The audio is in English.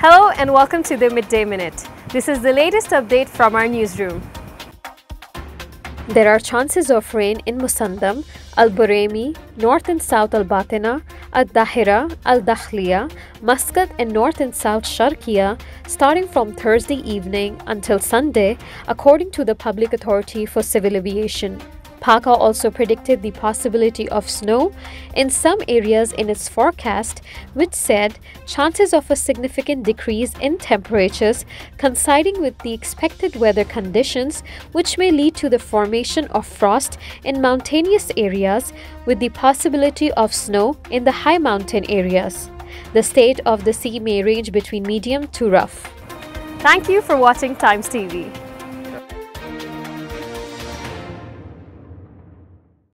Hello and welcome to the Midday Minute. This is the latest update from our newsroom. There are chances of rain in Musandam, Al Buraimi, North and South Al Batinah, Al Dhahirah, Al Dakhiliyah, Muscat, and North and South Sharqiyah starting from Thursday evening until Sunday, according to the Public Authority for Civil Aviation. PACA also predicted the possibility of snow in some areas in its forecast, which said chances of a significant decrease in temperatures coinciding with the expected weather conditions, which may lead to the formation of frost in mountainous areas with the possibility of snow in the high mountain areas. The state of the sea may range between medium to rough. Thank you for watching Times TV.